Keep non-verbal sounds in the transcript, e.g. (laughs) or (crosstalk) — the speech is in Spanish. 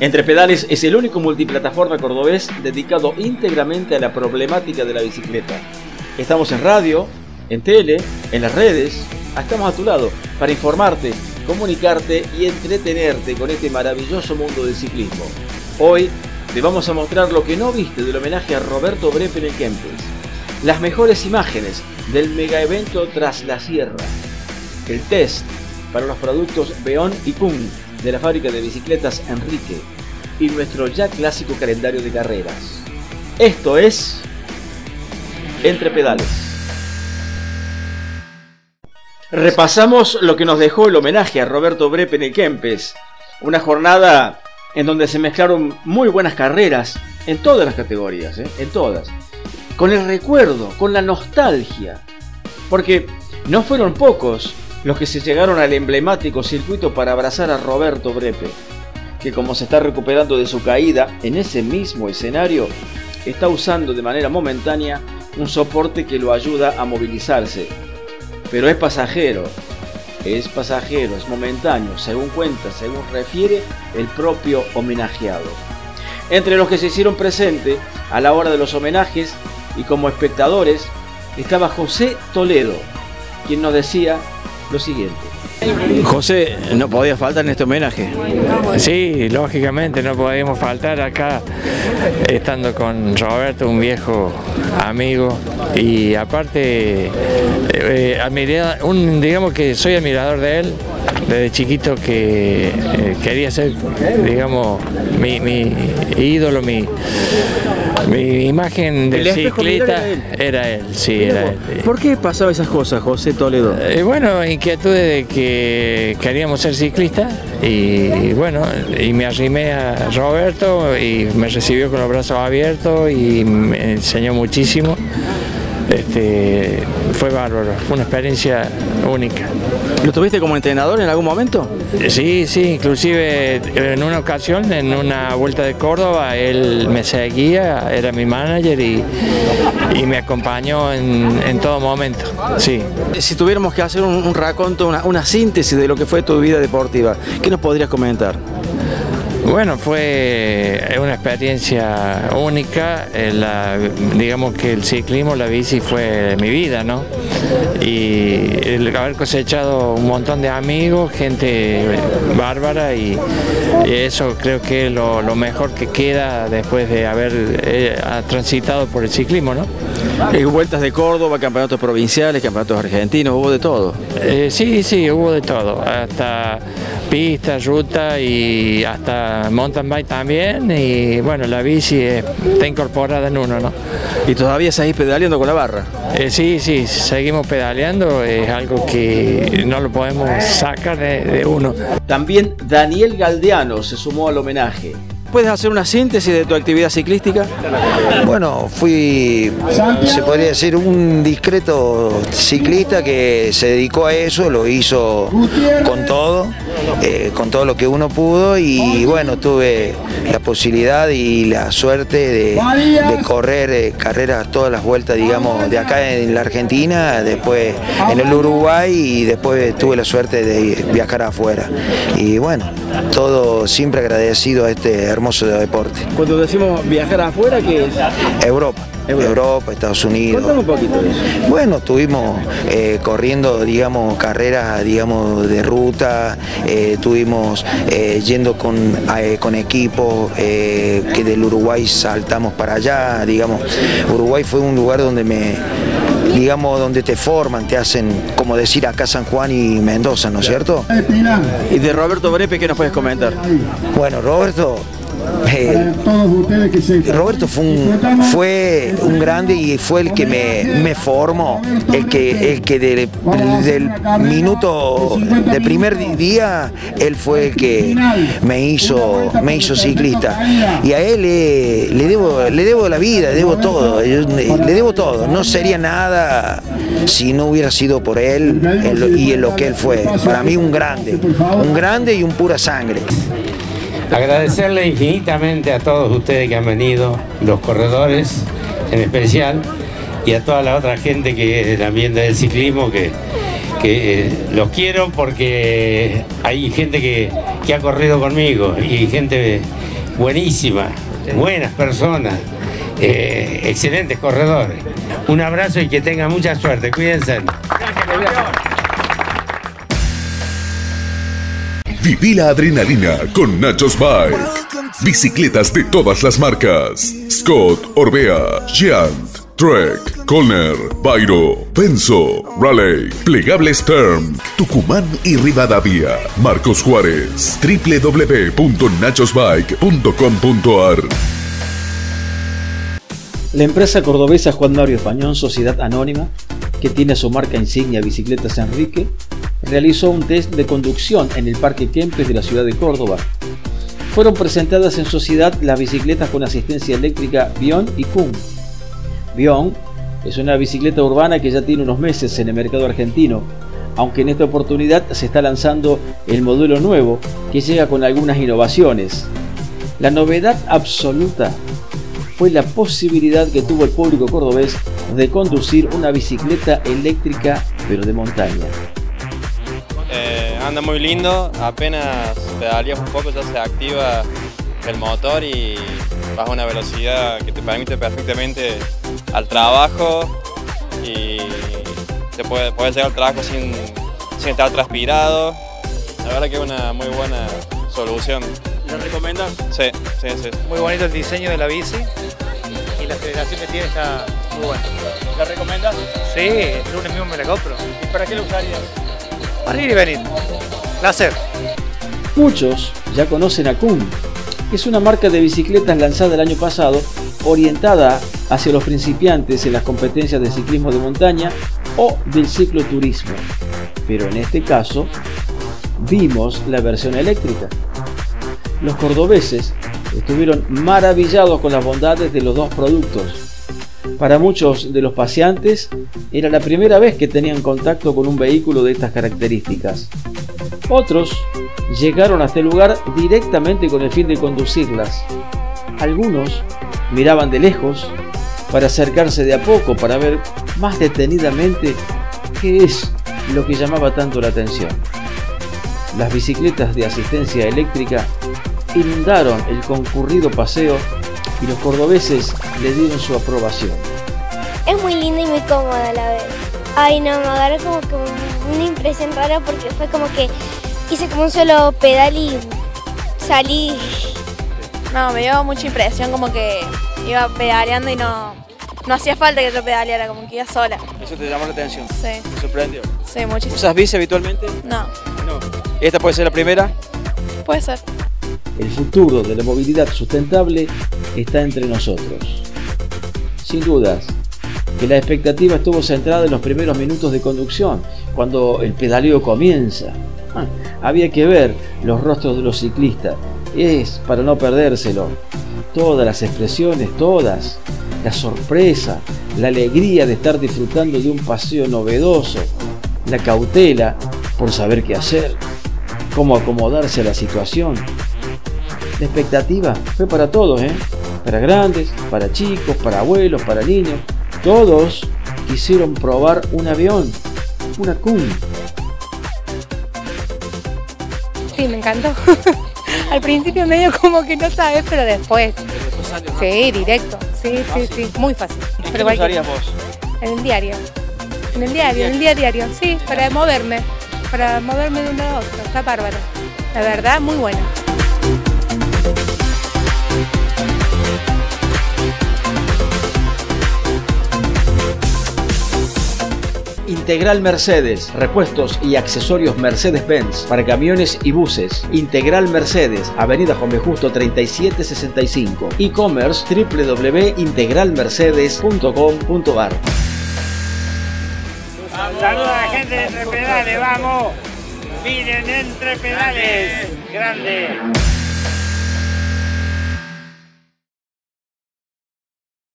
Entre Pedales es el único multiplataforma cordobés dedicado íntegramente a la problemática de la bicicleta. Estamos en radio, en tele, en las redes, estamos a tu lado para informarte, comunicarte y entretenerte con este maravilloso mundo del ciclismo. Hoy te vamos a mostrar lo que no viste del homenaje a Roberto Brepe en Kempes, las mejores imágenes del mega evento Tras la Sierra, el test para los productos Beon y Pum de la fábrica de bicicletas Enrique y nuestro ya clásico calendario de carreras. Esto es Entre Pedales. Repasamos lo que nos dejó el homenaje a Roberto Brepe Kempes, una jornada en donde se mezclaron muy buenas carreras en todas las categorías, ¿eh? en todas, con el recuerdo, con la nostalgia, porque no fueron pocos los que se llegaron al emblemático circuito para abrazar a Roberto Brepe, que como se está recuperando de su caída en ese mismo escenario, está usando de manera momentánea un soporte que lo ayuda a movilizarse. Pero es pasajero, es pasajero, es momentáneo, según cuenta, según refiere el propio homenajeado. Entre los que se hicieron presente a la hora de los homenajes y como espectadores estaba José Toledo, quien nos decía lo siguiente. José, no podía faltar en este homenaje. Sí, lógicamente no podíamos faltar acá, estando con Roberto, un viejo amigo, y aparte, eh, un, digamos que soy admirador de él, desde chiquito que eh, quería ser, digamos, mi, mi ídolo, mi, mi imagen de ciclista era él? sí, era él. ¿Por qué pasaba esas cosas, José Toledo? Eh, bueno, inquietudes de que queríamos ser ciclistas y bueno, y me arrimé a Roberto y me recibió con los brazos abiertos y me enseñó muchísimo. Este, fue bárbaro, fue una experiencia única. ¿Lo tuviste como entrenador en algún momento? Sí, sí, inclusive en una ocasión, en una vuelta de Córdoba, él me seguía, era mi manager y, me acompañó en, todo momento. Sí. Si tuviéramos que hacer un, raconto, una, una síntesis de lo que fue tu vida deportiva, ¿qué nos podrías comentar? Bueno, fue una experiencia única, eh, digamos que el ciclismo, la bici fue mi vida, ¿no? Y el haber cosechado un montón de amigos, gente bárbara y, eso creo que es lo, mejor que queda después de haber eh, transitado por el ciclismo, ¿no? Eh, vueltas de Córdoba, campeonatos provinciales, campeonatos argentinos, hubo de todo. sí, sí, hubo de todo, hasta pista, ruta y hasta mountain bike también y bueno, la bici está incorporada en uno, ¿no? ¿Y todavía seguís pedaleando con la barra? Eh, sí, sí, seguimos pedaleando, es algo que no lo podemos sacar de uno. También Daniel Galdeano se sumó al homenaje. ¿Puedes hacer una síntesis de tu actividad ciclística? Bueno, fui, se podría decir, un discreto ciclista que se dedicó a eso, lo hizo con todo, eh, con todo lo que uno pudo y bueno, tuve la posibilidad y la suerte de, correr eh, carreras todas las vueltas, digamos, de acá en la Argentina, después en el Uruguay y después tuve la suerte de viajar afuera. Y bueno, todo siempre agradecido a este hermoso deporte. Cuando decimos viajar afuera, ¿qué es? Europa. Europa, Estados Unidos. un poquito de eso. Bueno, estuvimos eh, corriendo, digamos, carreras, digamos, de ruta, eh, estuvimos eh, yendo con, con equipos que del Uruguay saltamos para allá, digamos. Uruguay fue un lugar donde me, digamos, donde te forman, te hacen, como decir acá San Juan y Mendoza, ¿no es cierto? Y de Roberto Brepe, ¿qué nos puedes comentar? Bueno, Roberto, eh, Roberto fue un, fue un grande y fue el que me, formó, el que, el que del, minuto del primer día, él fue el que me hizo, me hizo ciclista. Y a él le, debo, le debo la vida, le debo todo, le debo todo. No sería nada si no hubiera sido por él y en lo que él fue. Para mí un grande, un grande y un pura sangre. Agradecerle infinitamente a todos ustedes que han venido, los corredores en especial, y a toda la otra gente que del ambiente del ciclismo que, que eh, los quiero porque hay gente que, ha corrido conmigo y gente buenísima, buenas personas, eh, excelentes corredores. Un abrazo y que tengan mucha suerte. Cuídense. Viví la adrenalina con Nachos Bike. Bicicletas de todas las marcas. Scott, Orbea, Giant, Trek, Colner, Bairo, Penso, Raleigh, Plegables Term, Tucumán y Rivadavia. Marcos Juárez. www.nachosbike.com.ar La empresa cordobesa Juan Mario Español, Sociedad Anónima, que tiene su marca insignia Bicicletas Enrique, realizó un test de conducción en el Parque Kempes de la ciudad de Córdoba. Fueron presentadas en sociedad las bicicletas con asistencia eléctrica Bion y Kun. Bion es una bicicleta urbana que ya tiene unos meses en el mercado argentino, aunque en esta oportunidad se está lanzando el modelo nuevo que llega con algunas innovaciones. La novedad absoluta fue la posibilidad que tuvo el público cordobés de conducir una bicicleta eléctrica pero de montaña. Anda muy lindo, apenas pedaleas un poco ya se activa el motor y vas a una velocidad que te permite perfectamente al trabajo y te puedes puede llegar al trabajo sin, sin estar transpirado. La verdad que es una muy buena solución. ¿La recomiendas? Sí, sí, sí. Muy bonito el diseño de la bici y la aceleración que tiene está muy buena. ¿La recomiendas? Sí, el lunes mismo me la compro. ¿Y para qué la usarías? Para y venir. Placer. Muchos ya conocen a Kun, es una marca de bicicletas lanzada el año pasado, orientada hacia los principiantes en las competencias de ciclismo de montaña o del cicloturismo. Pero en este caso, vimos la versión eléctrica. Los cordobeses estuvieron maravillados con las bondades de los dos productos. Para muchos de los paseantes era la primera vez que tenían contacto con un vehículo de estas características. Otros llegaron a este lugar directamente con el fin de conducirlas. Algunos miraban de lejos para acercarse de a poco para ver más detenidamente qué es lo que llamaba tanto la atención. Las bicicletas de asistencia eléctrica inundaron el concurrido paseo y los cordobeses le dieron su aprobación. Es muy linda y muy cómoda a la vez. Ay, no, me agarró como que una impresión rara porque fue como que hice como un solo pedal y salí. No, me dio mucha impresión como que iba pedaleando y no, no hacía falta que yo pedaleara, como que iba sola. ¿Eso te llamó la atención? Sí, ¿Te sorprendió? sí, muchísimo. ¿Usas bici habitualmente? No, No. ¿Esta puede ser la primera? puede ser. El futuro de la movilidad sustentable está entre nosotros. Sin dudas, que la expectativa estuvo centrada en los primeros minutos de conducción, cuando el pedaleo comienza. Ah, había que ver los rostros de los ciclistas. Es para no perdérselo. Todas las expresiones, todas. La sorpresa, la alegría de estar disfrutando de un paseo novedoso, la cautela por saber qué hacer, cómo acomodarse a la situación. La expectativa fue para todos, ¿eh? Para grandes, para chicos, para abuelos, para niños. Todos quisieron probar un avión, una Kun. Sí, me encantó. (laughs) Al principio medio como que no sabes, pero después. Sí, directo. Sí, sí, sí. Muy fácil. Pero cualquier- vos? En el diario. En el diario, en el día a diario. Sí, para moverme. Para moverme de uno a otro. Está bárbaro. La verdad, muy buena. Integral Mercedes, repuestos y accesorios Mercedes-Benz para camiones y buses. Integral Mercedes, Avenida Juan. Justo 3765. E-commerce www.integralmercedes.com.ar. Saluda a la gente de Entre Pedales, vamos. Miren Entre Pedales. Grande.